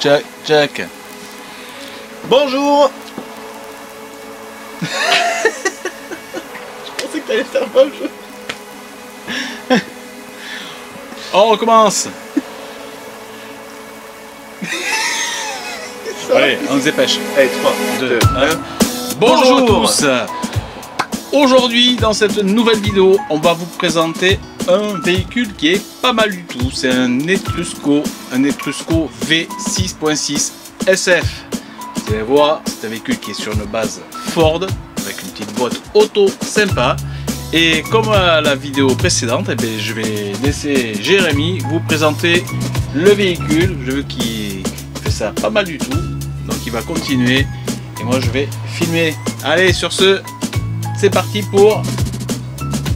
check, check. Bonjour Je pensais que t'allais faire bonjour. On recommence. Allez, on se dépêche. Allez, 3, 2, 2, 1. 1. Bonjour, Bonjour. à tous. Aujourd'hui, dans cette nouvelle vidéo, on va vous présenter un véhicule qui est pas mal du tout. C'est un Etrusco, un Etrusco V6.6 SF. Vous allez voir, c'est un véhicule qui est sur une base Ford, avec une petite boîte auto sympa. Et comme à la vidéo précédente, eh bien, je vais laisser Jérémy vous présenter le véhicule. Je veux qu'il fait ça pas mal du tout. Donc il va continuer. Et moi je vais filmer. Allez, sur ce, c'est parti pour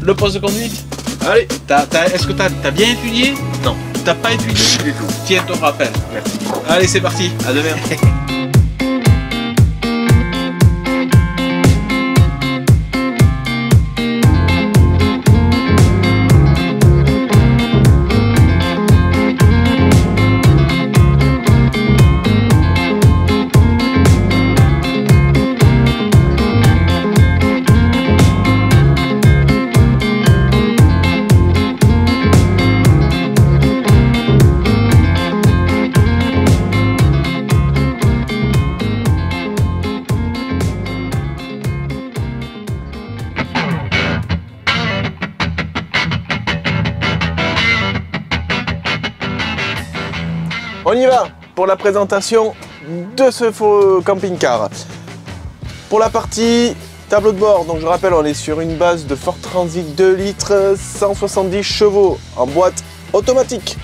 le poste de conduite. Allez T'as- t'as- Est-ce que tu as, bien étudié? Non. T'as pas étudié? Du tout. Tiens ton rappel. Merci. Allez, c'est parti. À demain. pour la présentation de ce faux camping-car. Pour la partie tableau de bord, donc je rappelle, on est sur une base de Ford Transit 2 litres, 170 chevaux en boîte automatique.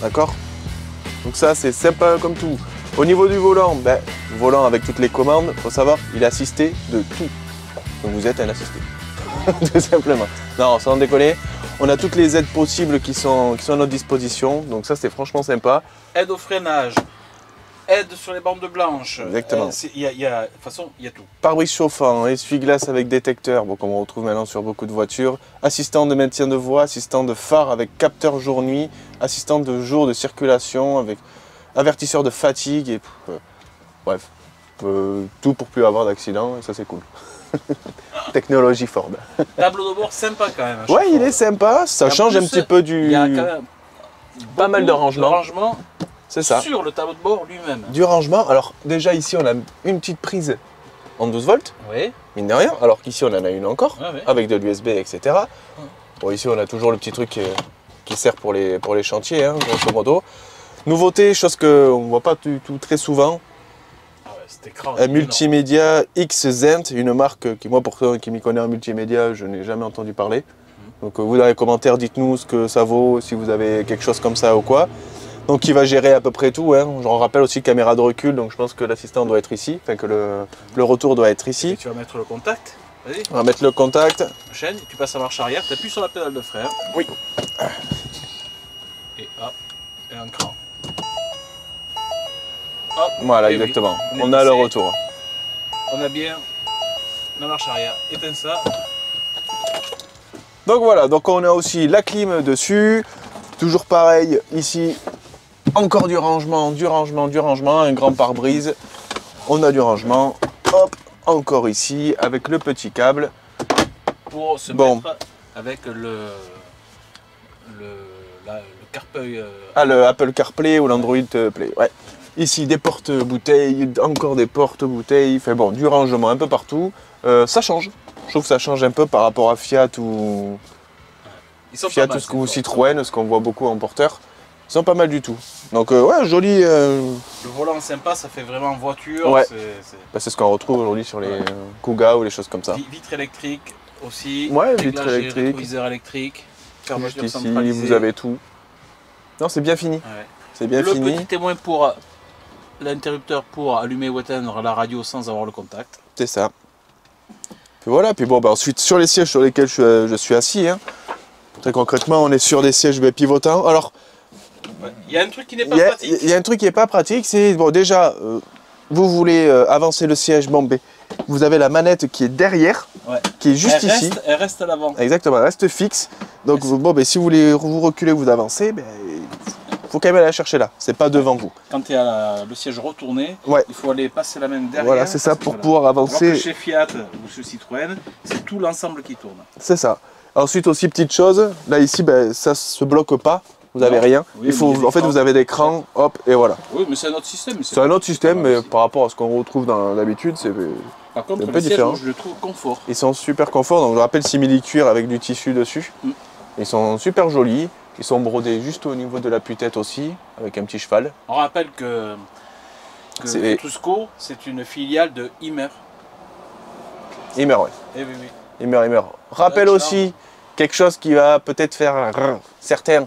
D'accord? Donc ça, c'est sympa comme tout. Au niveau du volant, ben, volant avec toutes les commandes, faut savoir, il est assisté de tout. Donc vous êtes un assisté. tout simplement. Non, sans déconner. On a toutes les aides possibles qui sont, qui sont à notre disposition. Donc ça, c'est franchement sympa. Aide au freinage. Aide sur les bandes blanches. Exactement. C'est- il y a- il y a- de toute façon, il y a tout. Pare-brise chauffant, essuie-glace avec détecteur, bon, comme on retrouve maintenant sur beaucoup de voitures, assistant de maintien de voie, assistant de phare avec capteur jour-nuit, assistant de jour de circulation avec avertisseur de fatigue et euh, bref, euh, tout pour plus avoir d'accident et ça c'est cool. Technologie Ford. Tableau de bord sympa quand même. Ouais, il fois. est sympa, ça change un petit peu du. Il y a quand même Pas mal de rangements. rangements C'est ça. sur le tableau de bord lui-même. Du rangement. Alors déjà ici on a une petite prise en 12 volts, Oui. mine de rien, alors qu'ici on en a une encore. Avec de l'USB, etc. Bon, ici, on a toujours le petit truc qui, qui sert pour les, pour les chantiers, hein, grosso modo. Nouveauté, chose qu'on ne voit pas du tout très souvent, Ah ouais, cet écran. un multimédia XZent, une marque qui, moi, pour ceux qui m'y connaît en multimédia, je n'ai jamais entendu parler. Donc, euh, vous dans les commentaires, dites-nous ce que ça vaut, si vous avez quelque chose comme ça ou quoi. Donc, il va gérer à peu près tout. Hein. Je rappelle aussi caméra de recul, donc je pense que l'assistant doit être ici, enfin que le, le retour doit être Et ici. tu vas mettre le contact. Vas-y, On va mettre le contact. chaîne, tu passes à marche arrière, tu appuies sur la pédale de frein. Oui. Et hop, et un cran. Hop, Voilà, et oui, exactement. on a le retour. on a bien la marche arrière. Éteins ça. Donc voilà, donc on a aussi la clim dessus. Toujours pareil, ici, encore du rangement, du rangement, du rangement, un grand pare-brise. On a du rangement. Hop, encore ici, avec le petit câble. pour se Bon. mettre avec le, le, la- le CarPlay. euh, Ah, le Apple CarPlay ou l'Android Play. Ouais. Ici, des portes-bouteilles, encore des portes-bouteilles. Fait bon, du rangement un peu partout. Euh, ça change. Je trouve que ça change un peu par rapport à Fiat ou ils sont Fiat ou Citroën, ce qu'on voit beaucoup en porteur. Ils sont pas mal du tout. Donc euh, ouais, joli. euh. Le volant sympa, ça fait vraiment voiture. Ouais. c'est- bah, ce qu'on retrouve aujourd'hui sur les Ouais. euh, Kuga ou les choses comme ça. Vi- Vitre électrique aussi. Ouais, vitre électrique. rétroviseur électrique. Juste ici, vous avez tout. Non, c'est bien fini. Ouais. C'est bien le fini. petit témoin pour l'interrupteur pour allumer ou éteindre la radio sans avoir le contact. C'est ça. Puis voilà, puis bon, bah, ensuite sur les sièges sur lesquels je, je suis assis, hein, très concrètement, on est sur des sièges pivotants. Alors, Il y a un truc qui n'est pas a- pratique. il y a un truc qui n'est pas pratique, c'est bon, déjà, euh, vous voulez euh, avancer le siège, bon, ben, vous avez la manette qui est derrière, Ouais. qui est juste elle, ici. elle reste à l'avant. Exactement, elle reste fixe. Donc, bon, ben, si vous voulez vous reculer, vous avancez, ben, faut quand même aller la chercher là. C'est pas devant vous. Quand tu as le siège retourné, Ouais. il faut aller passer la main derrière. Voilà, c'est ça pour pouvoir Alors que avancer. chez Fiat ou chez Citroën, c'est tout l'ensemble qui tourne. C'est ça. Ensuite aussi petite chose, là ici ben, ça se bloque pas, vous avez Non. rien. Oui, il faut en fait vous avez des crans, hop et voilà. Oui, mais c'est un autre système. C'est un autre système mais par rapport à ce qu'on retrouve dans l'habitude, c'est Par contre, c'est un peu différent. je le trouve confort. ils sont super confort. Donc je rappelle simili cuir avec du tissu dessus. Mm. Ils sont super jolis. Ils sont brodés juste au niveau de la tête aussi avec un petit cheval. On rappelle que, que C'est- une filiale de Immer. Immer, ouais. Eh oui, oui. Immer, Immer. Rappelle aussi quelque chose qui va peut-être faire certains.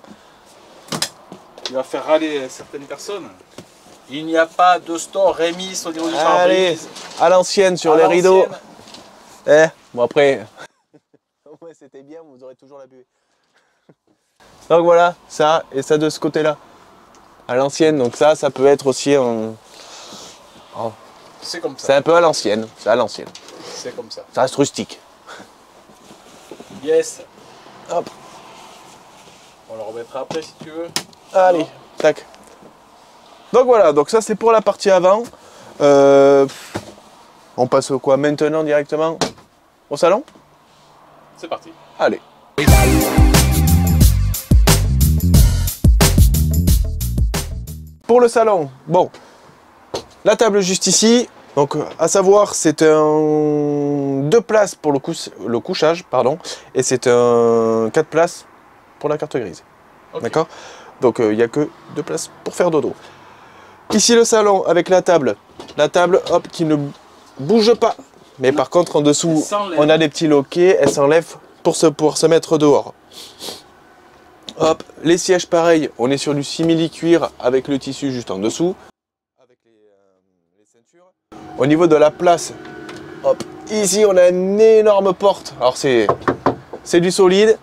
Il va faire râler certaines personnes. Il n'y a pas de store Rémis au niveau du Allez, à l'ancienne sur À les rideaux. Eh, bon après. ouais, c'était bien, vous aurez toujours la buée. Donc voilà, ça et ça de ce côté-là. À l'ancienne, donc ça, ça peut être aussi un. C'est comme C'est ça. un peu à l'ancienne. C'est à l'ancienne. C'est comme ça. Ça reste rustique. Yes. Hop. On le remettra après si tu veux. Allez, tac. Donc voilà, donc ça c'est pour la partie avant. Euh, on passe au quoi? Maintenant directement Au salon? C'est parti. Allez. Pour le salon, bon, la table juste ici. Donc, à savoir, c'est un deux places pour le, cous- le couchage, pardon, et c'est un quatre places pour la carte grise. D'accord? Donc, euh, il n'y a que deux places pour faire dodo. Ici, le salon avec la table. La table, hop, qui ne bouge pas. Mais Non. par contre, en dessous, on a des petits loquets. Elle s'enlève pour se, pour se mettre dehors. Hop, les sièges, pareil. On est sur du simili-cuir avec le tissu juste en dessous. Avec les, euh, les ceintures. Au niveau de la place, hop, ici, on a une énorme porte. Alors, c'est c'est du solide.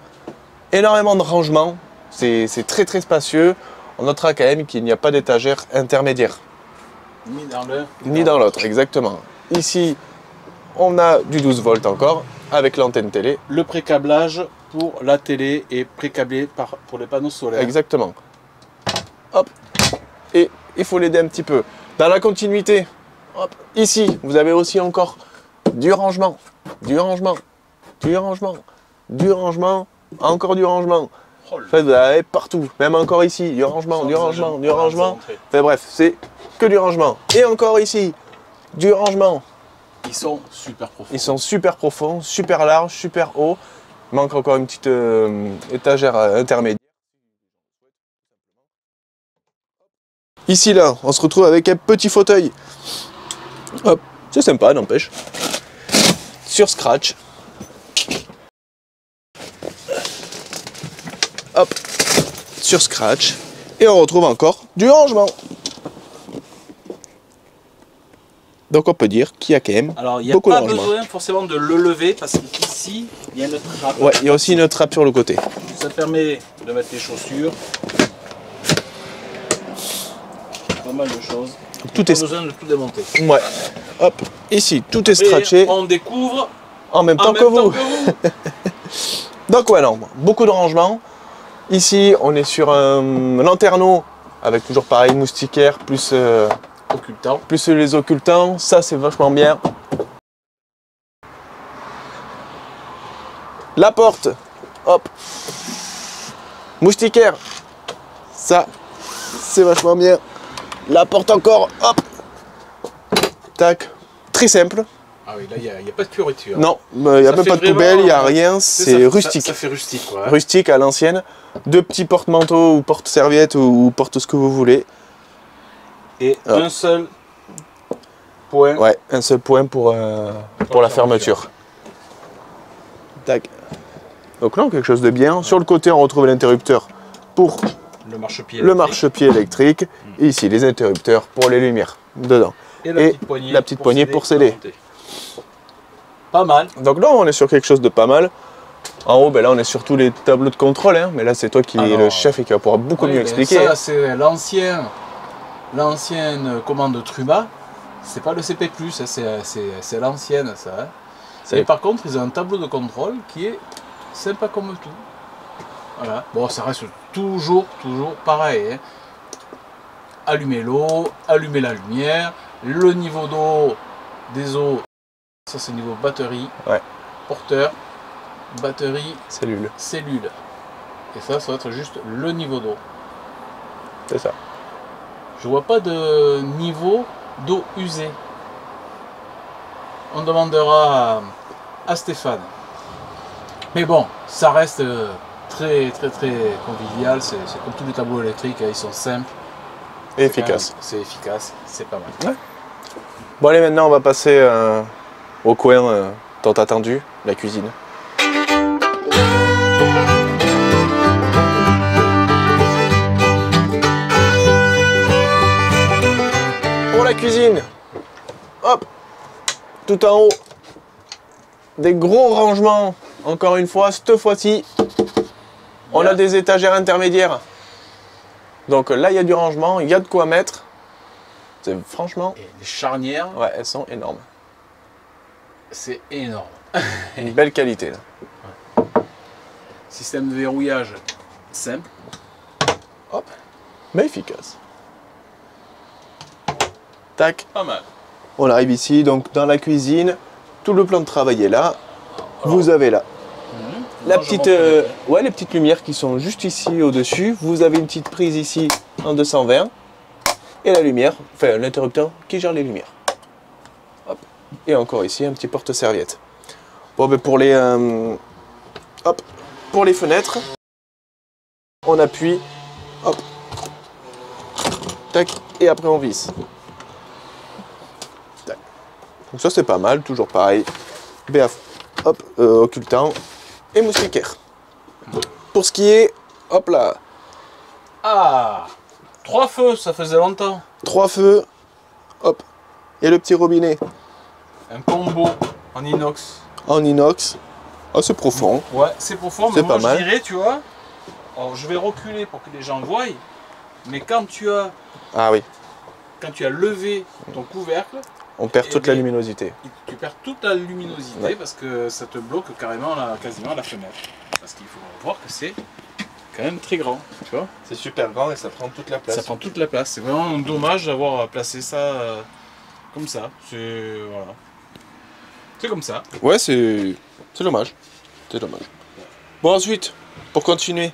Énormément de rangement. C'est très très spacieux. On notera quand même qu'il n'y a pas d'étagère intermédiaire. Ni dans le. Ni dans l'autre, exactement. Ici, on a du 12 volts encore, avec l'antenne télé. Le pré-câblage pour la télé est pré-câblé pour les panneaux solaires. Exactement. Hop. Et il faut l'aider un petit peu. Dans la continuité, hop, ici, vous avez aussi encore du rangement, du rangement, du rangement, du rangement, encore du rangement. En fait, vous avez partout, même encore ici, du rangement, du rangement, du rangement. Enfin bref, c'est que du rangement. Et encore ici, du rangement. Ils sont super profonds. Ils sont super profonds, super larges, super hauts. Il manque encore une petite euh, étagère euh, intermédiaire. Ici, là, on se retrouve avec un petit fauteuil. Hop, c'est sympa, n'empêche. Sur Scratch. Hop, sur Scratch. Et on retrouve encore du rangement. Donc on peut dire qu'il y a quand même Alors, il n'y a Beaucoup de pas besoin forcément de le lever parce qu'ici, il y a une trappe. Ouais, il y a aussi une trappe sur le côté. Ça permet de mettre les chaussures. Pas mal de choses. Tout Pas est besoin de tout démonter. Ouais. Hop, ici, tout est Et scratché on découvre en même en temps même que temps vous. que vous. Donc ouais, non, beaucoup de rangements. Ici, on est sur un lanterneau avec toujours pareil moustiquaire plus, euh, Occultant. plus les occultants. Ça, c'est vachement bien. La porte, hop, moustiquaire. Ça, c'est vachement bien. La porte encore, hop, tac. Très simple. Ah oui, là, il n'y a, pas de fioriture. Non, il n'y a Ça même pas de poubelle, il n'y a rien, Ça- c'est ça- rustique. Ça, fait rustique, quoi. hein. Rustique à l'ancienne. Deux petits porte-manteaux ou porte-serviettes ou porte ce que vous voulez. Et Hop. un seul point. Ouais, un seul point pour, euh, pour la fermeture. Tac. Donc là, quelque chose de bien. Sur le côté, on retrouve l'interrupteur pour Le marchepied. le électrique. marchepied électrique. Et ici, les interrupteurs pour les lumières dedans. Et la et petite poignée, la petite poignée pour céder, monter. Pas mal. Donc là, on est sur quelque chose de pas mal. En haut, ben là, on est sur tous les tableaux de contrôle. hein. Mais là, c'est toi qui es le chef et qui va pouvoir beaucoup Oui, mieux mais expliquer. Ça, c'est l'ancien, l'ancienne commande Truma. C'est pas le CP+, hein, c'est, l'ancienne, ça. hein. Et par contre, ils ont un tableau de contrôle qui est sympa comme tout. Voilà. Bon, ça reste toujours, toujours pareil. hein. allumer l'eau, allumer la lumière, le niveau d'eau des eaux, ça c'est niveau batterie, Ouais. porteur, batterie, Cellule. cellule. Et ça, ça va être juste le niveau d'eau. C'est ça. Je vois pas de niveau d'eau usée. On demandera à, à Stéphane. Mais bon, ça reste euh, très très très convivial. C'est comme tous les tableaux électriques, hein, ils sont simples. Et efficace. C'est efficace, c'est pas mal. Bon allez maintenant on va passer euh, au coin euh, tant attendu, la cuisine. Pour la cuisine, hop, tout en haut, des gros rangements, encore une fois, cette fois-ci, on a des étagères intermédiaires. Donc là il y a du rangement, il y a de quoi mettre. C'est franchement, Et les charnières, ouais, elles sont énormes. C'est énorme. Une belle qualité là. Système de verrouillage simple. Hop. Mais efficace. Tac. Pas mal. On arrive ici, donc dans la cuisine. Tout le plan de travail est là. Vous avez là la Rangement petite, euh, ouais, les petites lumières qui sont juste ici au-dessus. Vous avez une petite prise ici en 220. Et la lumière, enfin l'interrupteur qui gère les lumières. Et encore ici un petit porte-serviette. Bon, ben pour les, euh, hop, pour les fenêtres, on appuie, hop, tac, et après on visse. Tac. Donc ça c'est pas mal, toujours pareil. BAF, hop, euh, occultant et moustiquaire. Pour ce qui est, hop là, Ah Trois feux, ça faisait longtemps. trois feux, hop, et le petit robinet Un combo en inox. en inox. Oh, c'est profond. Ouais, c'est profond, mais C'est moi pas mal. je dirais, tu vois. Alors je vais reculer pour que les gens voient. Mais quand tu as, Ah oui, quand tu as levé ton couvercle, on perd Eh toute la bien, luminosité. tu perds toute la luminosité Ouais. parce que ça te bloque carrément la, quasiment la fenêtre. Parce qu'il faut voir que c'est quand même très grand, tu vois. C'est super grand et ça prend toute la Ça prend toute la place. C'est vraiment dommage d'avoir placé ça euh, comme ça. C'est voilà. C'est comme ça. Ouais, c'est c'est dommage. C'est dommage. Bon, ensuite, pour continuer,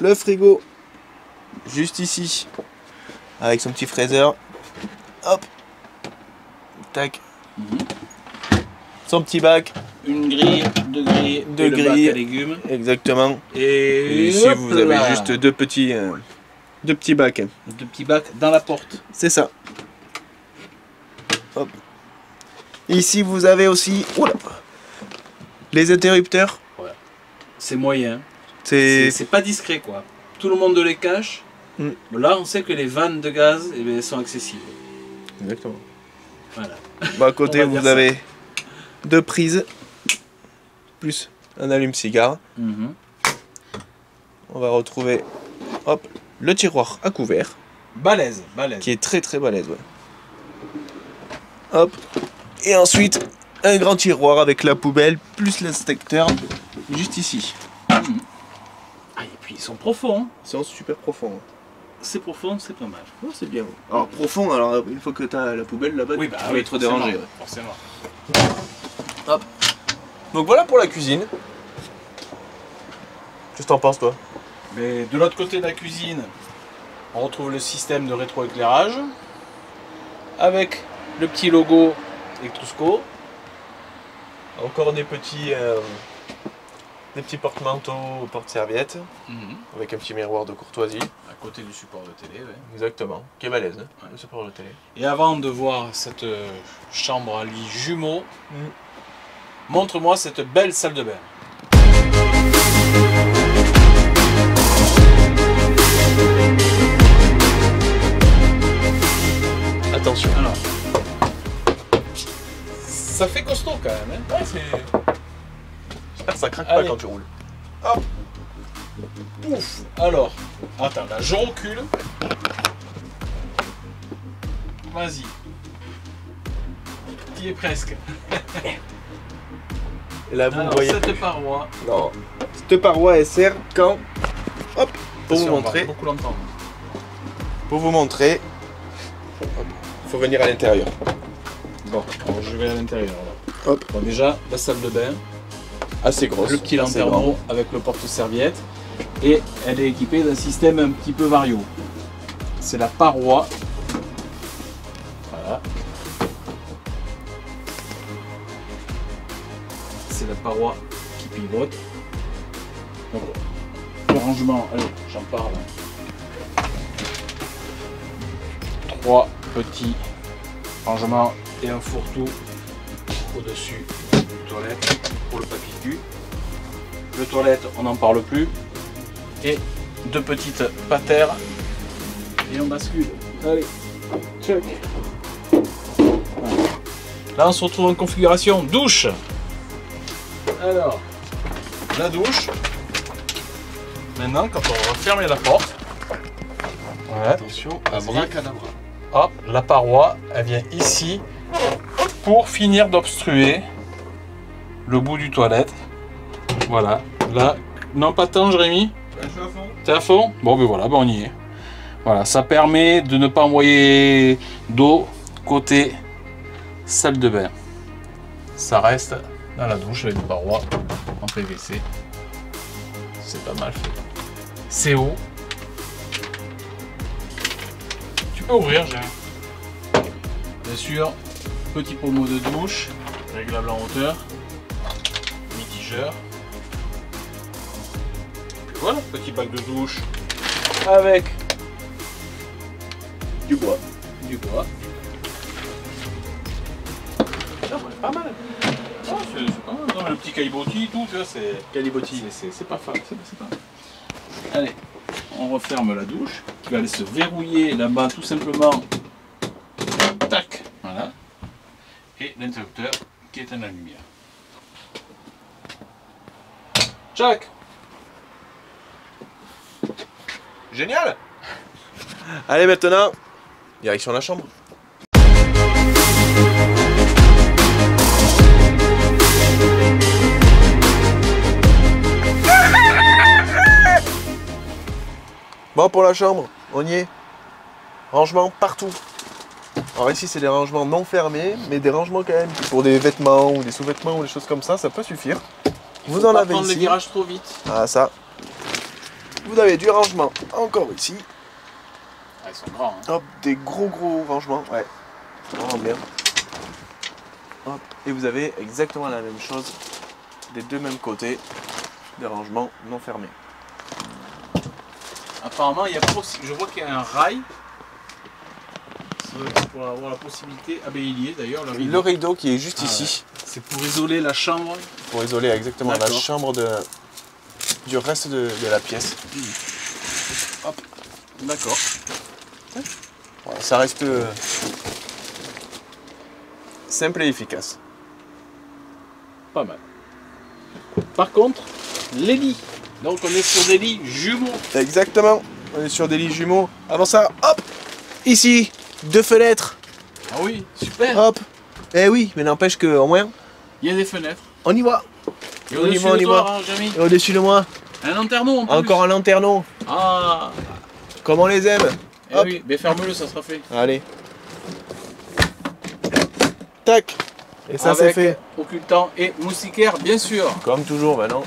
le frigo, juste ici, avec son petit fraiseur. Hop, tac. Son petit bac, Une grille, deux grilles, Deux et le bac grilles. à légumes. exactement. Et, Et ici, vous avez juste deux petits, euh, deux petits bacs. deux petits bacs dans la porte. C'est ça. Hop. Ici, vous avez aussi oula, les interrupteurs. C'est moyen. C'est pas discret quoi. Tout le monde les cache. Mm. Là, on sait que les vannes de gaz eh bien, sont accessibles. exactement. Voilà. Bon, à côté, vous ça. avez deux prises plus un allume-cigare. Mhm. On va retrouver hop, le tiroir à couvert Balèze, balèze. qui est très très balèze. ouais. Hop. Et ensuite, un grand tiroir avec la poubelle plus l'inspecteur juste ici. Ah, et puis ils sont profonds. hein. C'est super profond. C'est profond, c'est pas mal. Oh, c'est bien. Alors profond, alors une fois que tu as la poubelle là-bas, Oui, tu bah peux oui, être dérangé. ouais. Forcément. Donc voilà pour la cuisine. Qu'est-ce que t'en penses toi? Mais de l'autre côté de la cuisine, on retrouve le système de rétroéclairage avec le petit logo Electrosco. Encore des petits, euh, des petits porte-manteaux, porte-serviettes, avec un petit miroir de courtoisie. À côté du support de télé. ouais. Exactement. Qui est balèze, hein, Ouais. le support de télé. Et avant de voir cette euh, chambre à lit jumeau, Mm. montre-moi cette belle salle de bain. Attention. Alors, ça fait costaud quand même. hein. Ouais, c'est. J'espère que ça craque Allez. pas quand tu roules. Pouf Alors, attends, là je recule. Vas-y. Tu es presque. Et là, vous Alors, voyez. cette paroi, Non. Cette paroi, elle sert quand? Hop Pour vous montrer. beaucoup l'entendre. Pour vous montrer, il faut venir à l'intérieur. Bon, alors je vais à l'intérieur. Hop. Bon, déjà, la salle de bain, Assez grosse. le petit lanterneau avec le porte-serviette. Et elle est équipée d'un système un petit peu vario. C'est la paroi. Voilà. C'est la paroi qui pivote. Donc, le rangement, allez, j'en parle. Trois petits rangements et un fourre-tout au-dessus du toilette pour le papier cul. Le toilette, on n'en parle plus. Et deux petites patères. Et on bascule. Allez, check. Là, on se retrouve en configuration douche. Alors, la douche. Maintenant, quand on va fermer la porte, voilà, Attention, Vas-y. abracadabra. Hop, la paroi, elle vient ici pour finir d'obstruer le bout du toilette. Voilà, là, non pas tant Jérémy, fond. T'es à fond? Bon, ben voilà, ben on y est. Voilà, ça permet de ne pas envoyer d'eau côté salle de bain. Ça reste dans la douche avec une paroi en PVC. C'est pas mal fait. C'est haut. Peux ouvrir, j'ai. Bien sûr, petit pommeau de douche, réglable en hauteur, mitigeur. Puis voilà, petit bac de douche avec du bois. Du bois. Non, mais pas mal. Oh, c'est pas mal. Non, mais le petit caillebotis, tout, tu vois, c'est. Calibotti. C'est- C'est c'est pas fade, c'est c'est pas. Allez, on referme la douche qui va aller se verrouiller là-bas tout simplement. Tac, voilà. Et l'interrupteur qui éteint la lumière. Jack Génial Allez maintenant, direction la chambre. Bon pour la chambre, on y est. Rangement partout. Alors ici c'est des rangements non fermés, mais des rangements quand même. Pour des vêtements ou des sous-vêtements ou des choses comme ça, ça peut suffire. Vous en Pas avez prendre les ici. virages trop vite. Ah ça. Vous avez du rangement encore ici. Ah, ils sont grands. hein. Hop, des gros gros rangements. Ouais. Bien. Hop. Et vous avez exactement la même chose des deux mêmes côtés. Des rangements non fermés. Apparemment, il y a je vois qu'il y a un rail. Pour avoir la possibilité. Ah ben il y est d'ailleurs le rideau. Le rideau qui est juste Ah ici. C'est pour isoler la chambre. Pour isoler exactement la D'accord. chambre de, du reste de, de la pièce. D'accord. Voilà, ça reste euh, simple et efficace. Pas mal. Par contre, les lits. Donc on est sur des lits jumeaux. Exactement. On est sur des lits jumeaux. Avant ça, hop, ici, deux fenêtres. Ah oui, super. Hop. Eh oui, mais n'empêche qu'au moins, Il y a des fenêtres. on y va. Et On y au-dessus va, on de y va. hein, Et au-dessus de moi, un lanterneau en plus. encore un lanterneau. Ah. Comme on les aime. Eh Hop. oui, mais ferme-le, ça sera fait. Allez. Tac. Et ça c'est fait. Occultant et moustiquaire, bien sûr. Comme toujours maintenant.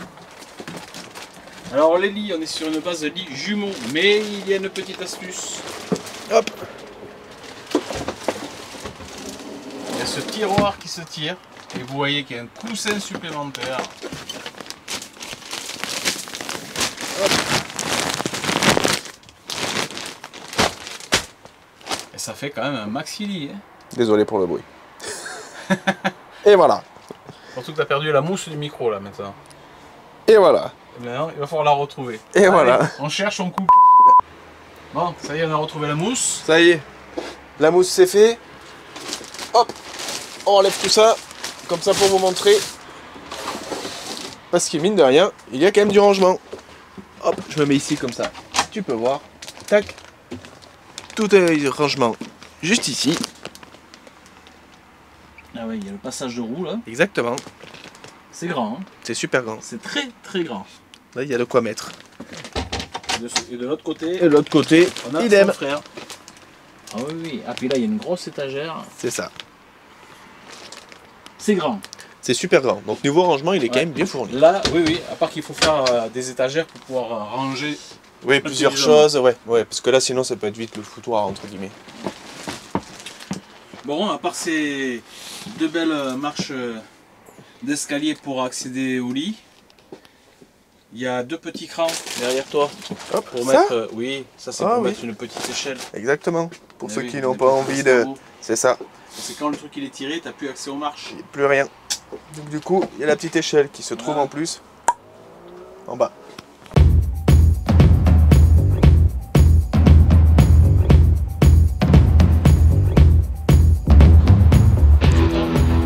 Alors les lits, on est sur une base de lits jumeaux, mais il y a une petite astuce. Hop. Il y a ce tiroir qui se tire et vous voyez qu'il y a un coussin supplémentaire. Hop. Et ça fait quand même un maxi lit. hein. Désolé pour le bruit. Et voilà. Surtout que tu as perdu la mousse du micro là maintenant. Et voilà. Et Maintenant, il va falloir la retrouver. Et Allez, voilà. On cherche, on coupe. Bon, ça y est, on a retrouvé la mousse. Ça y est. La mousse c'est fait. Hop. On enlève tout ça. Comme ça pour vous montrer. Parce que mine de rien, il y a quand même du rangement. Hop, je me mets ici comme ça. Tu peux voir. Tac. Tout est rangement juste ici. Ah ouais, il y a le passage de roue là. Exactement. C'est grand, hein. C'est super grand. c'est très très grand. Là, il y a de quoi mettre. Et de, ce- et de l'autre côté, Et de l'autre côté, on a idem. son frère. Ah oui, oui. Ah, puis là, il y a une grosse étagère. C'est ça. C'est grand. C'est super grand. Donc niveau rangement, il est quand même bien fourni. Là, oui, oui. À part qu'il faut faire euh, des étagères pour pouvoir euh, ranger. Oui, plusieurs choses, ouais. Ouais, parce que là, sinon, ça peut être vite le foutoir, entre guillemets. Bon, à part ces deux belles euh, marches euh, d'escalier pour accéder au lit, il y a deux petits crans derrière toi. Hop, Pour ça mettre, euh, oui, ça c'est Ah pour oui. mettre une petite échelle. Exactement. Pour Eh ceux oui, qui n'ont pas envie de... C'est ça. C'est quand le truc il est tiré, t'as plus accès aux marches. Plus rien. Donc du coup, il y a la petite échelle qui se trouve Voilà. en plus en bas.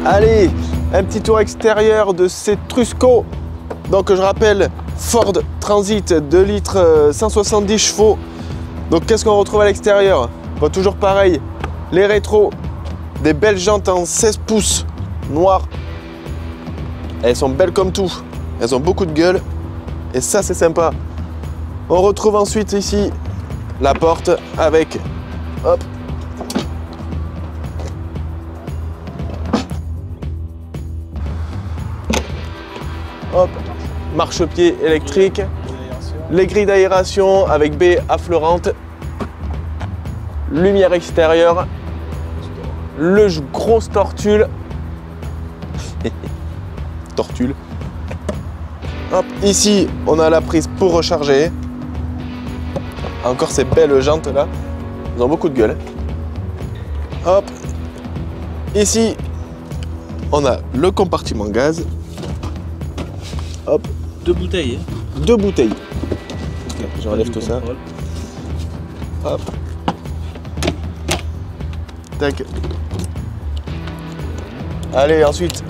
Allez, un petit tour extérieur de ces Trusco. Donc je rappelle, Ford Transit 2 litres euh, 170 chevaux. Donc qu'est-ce qu'on retrouve à l'extérieur? Bon, Toujours pareil, les rétros, des belles jantes en 16 pouces noires. Elles sont belles comme tout. Elles ont beaucoup de gueule. Et ça, c'est sympa. On retrouve ensuite ici la porte avec. Hop. Hop. Marchepied électrique. Les grilles d'aération avec baie affleurante. Lumière extérieure. Le grosse tortule. tortule. Hop, ici, on a la prise pour recharger. Encore ces belles jantes là. Elles ont beaucoup de gueule. Hop. Ici, on a le compartiment gaz. Hop, Deux bouteilles. deux bouteilles. J'enlève tout ça. Hop. Tac. Allez, ensuite.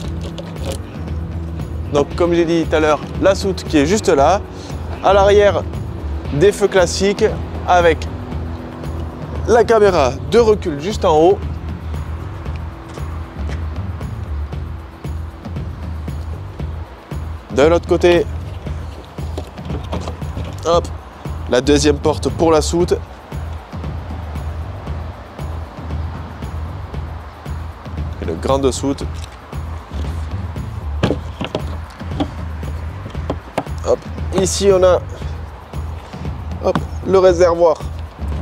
Donc, comme j'ai dit tout à l'heure, la soute qui est juste là. À l'arrière, des feux classiques avec la caméra de recul juste en haut. De l'autre côté, hop, la deuxième porte pour la soute. Et le grande soute. Hop, ici on a hop, le réservoir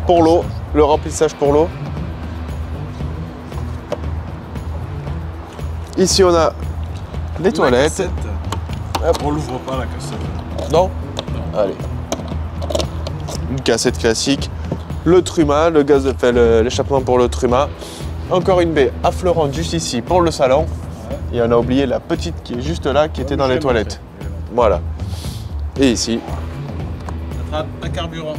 pour l'eau, le remplissage pour l'eau. Ici on a les toilettes. Hop. On l'ouvre pas la cassette. Non Allez. Une cassette classique. Le truma, le gaz de le- l'échappement pour le truma. Encore une baie affleurante juste ici pour le salon. Et on a oublié la petite qui est juste là, qui était dans les toilettes. Voilà. Et ici. Attrape un carburant.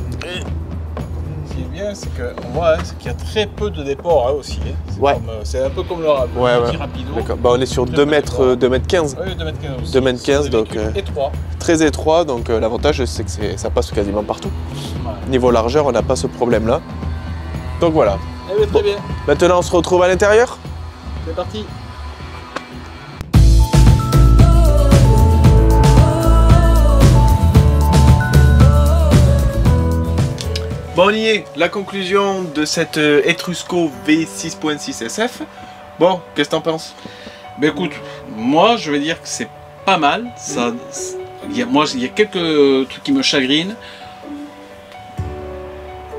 Bien, c'est qu'on voit hein, c'est qu'il y a très peu de déport hein, aussi. hein. C'est Ouais. euh, un peu comme le, le Ouais, petit ouais. rapido. D'accord. Bah, on est sur Très 2 peu mètres, d'effort. euh, 2 mètres 15. Oui, 2 mètres 15 aussi. 2 mètres C'est 15, des donc, euh, étroits. Très étroit, donc euh, l'avantage c'est que ça passe quasiment partout. Niveau largeur, on n'a pas ce problème là. Donc voilà. Eh bien, très bien. Maintenant on se retrouve à l'intérieur. C'est parti. Bon, on y est, la conclusion de cette euh, Etrusco V6.6 SF. Bon, qu'est-ce que t'en penses? Ben écoute, moi je vais dire que c'est pas mal. Ça, il y a, moi, il y a quelques trucs qui me chagrinent.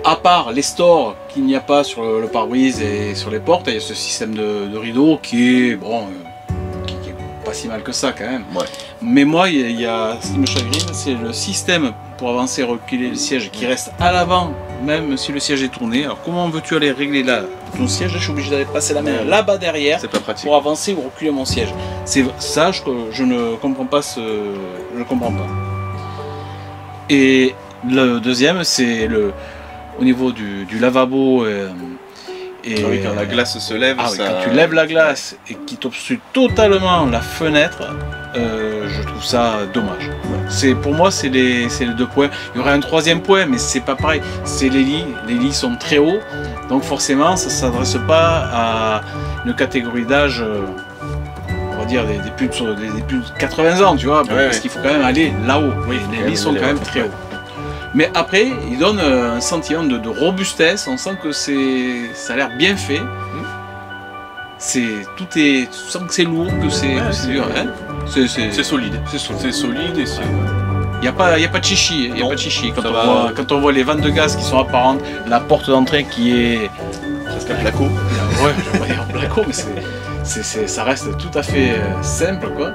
À part les stores qu'il n'y a pas sur le, le pare-brise et sur les portes, il y a ce système de, de rideau qui est bon, euh, qui, qui est pas si mal que ça quand même. Ouais. Mais moi, il y a- ce qui me chagrine, c'est le système pour avancer, reculer le siège qui reste à l'avant, même si le siège est tourné. Alors comment veux-tu aller régler là ton siège Je suis obligé d'aller passer la main là-bas derrière pas pratique. pour avancer ou reculer mon siège. C'est ça, je, je ne comprends pas ce, je ne comprends pas. Et le deuxième, c'est le au niveau du, du lavabo. euh, et Ah oui, quand la glace se lève, Ah oui, ça... quand tu lèves la glace et qui t'obstrue totalement la fenêtre, euh, je trouve ça dommage. C'est pour moi c'est les, c'est les deux points. Il y aurait un troisième point, mais c'est pas pareil. C'est les lits. Les lits sont très hauts, donc forcément ça s'adresse pas à une catégorie d'âge. euh, on va dire des, des plus de, des, des plus de 80 ans, tu vois, parce ouais. qu'il faut quand même aller là-haut. Oui, les lits sont quand même très hauts. Mais après, il donne un sentiment de, de robustesse. On sent que c'est, ça a l'air bien fait. C'est tout est, tu sens que c'est lourd, que c'est, Ouais, dur. hein. C'est, solide. c'est solide. C'est solide et c'est. Il n'y a, pas- y a pas de chichi, il y a Non, pas de chichi. Quand on, va. voit, quand on voit les vannes de gaz qui sont apparentes, la porte d'entrée qui est Presque un placo. Ouais, je vais pas dire placo, mais c'est, ça reste tout à fait euh, simple, quoi.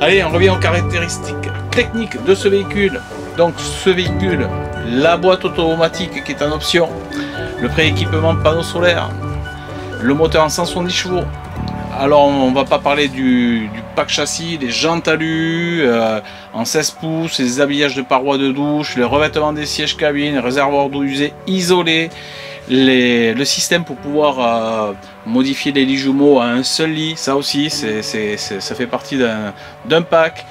Allez, on revient aux caractéristiques techniques de ce véhicule. Donc, ce véhicule, la boîte automatique qui est en option, le prééquipement panneau solaire, le moteur en 170 chevaux. Alors, on va pas parler du, du pack châssis, les jantes alu euh, en 16 pouces, les habillages de parois de douche, le revêtement des sièges cabines, réservoir d'eau usée isolé, les- le système pour pouvoir euh, modifier les lits jumeaux à un seul lit, ça aussi, c'est, c'est- c'est- ça fait partie d'un, d'un pack.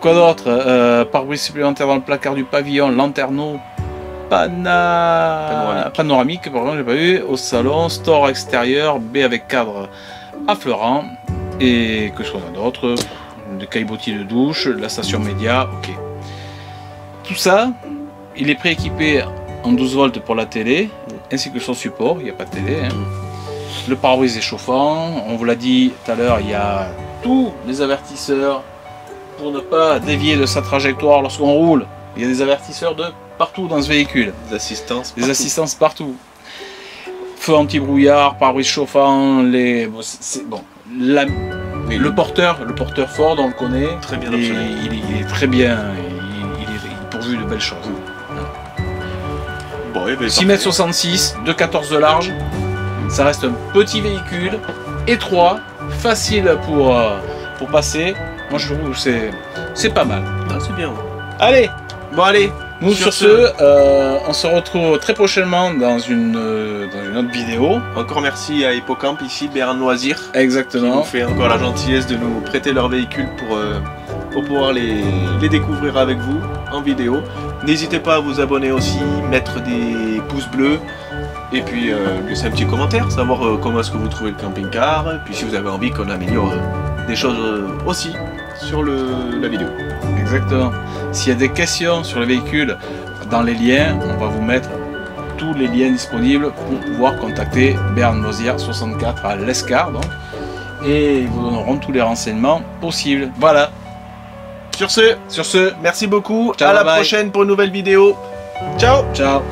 Quoi d'autre euh, Pare-brise supplémentaire dans le placard du pavillon, lanterneau pana... Panoramique. panoramique, par contre, j'ai pas vu, au salon, store extérieur, B avec cadre affleurant, et que chose d'autre Des caillebotis de douche, la station média, ok. Tout ça, il est prééquipé en 12 volts pour la télé, ainsi que son support, il n'y a pas de télé. hein. Le pare-brise est chauffant, on vous l'a dit tout à l'heure, il y a tous les avertisseurs pour ne pas dévier de sa trajectoire lorsqu'on roule. Il y a des avertisseurs de partout dans ce véhicule, Des assistances. des assistances partout. Feu anti-brouillard, pare-brise chauffant, les... bon, c'est- bon, la- Oui, le porteur, le porteur Ford, on le connaît, Très bien il est, optionné. il est- il est très bien, il, il est pourvu de belles choses. Bon, eh ben, 6 m 66, 2,14 de large. Ça reste un petit véhicule, étroit, facile pour, euh, pour passer. Moi je trouve que c'est, c'est pas mal. Ah, c'est bien. Allez, bon allez, nous sur, Sur ce, euh, on se retrouve très prochainement dans une, euh, dans une autre vidéo. Encore merci à Hippocamp ici, Béarn Loisir, qui Exactement. nous fait encore la gentillesse de nous prêter leur véhicule pour, euh, pour pouvoir les, les découvrir avec vous en vidéo. N'hésitez pas à vous abonner aussi, mettre des pouces bleus et puis laisser un petit commentaire, savoir comment est-ce que vous trouvez le camping-car, et puis si vous avez envie qu'on améliore des choses aussi sur le, la vidéo. Exactement. S'il y a des questions sur le véhicule, dans les liens, on va vous mettre tous les liens disponibles pour pouvoir contacter Bern Lozier 64 à l'Escar donc et ils vous donneront tous les renseignements possibles. Voilà. Sur ce, Sur ce, merci beaucoup, Ciao, à la bye. prochaine pour une nouvelle vidéo. Ciao ciao.